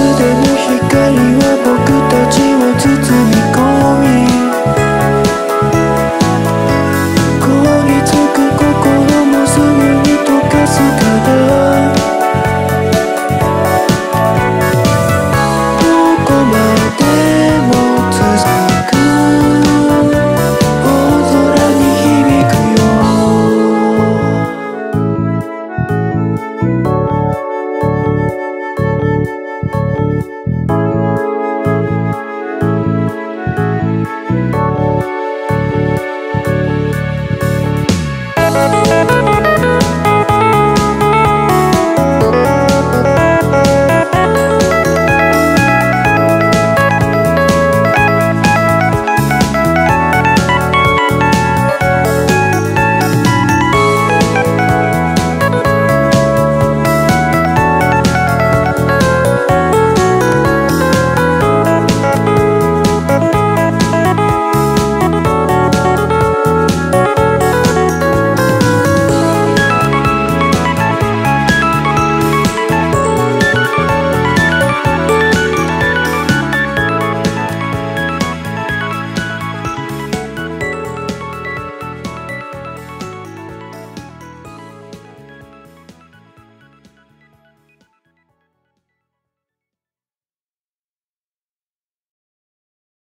つでも光を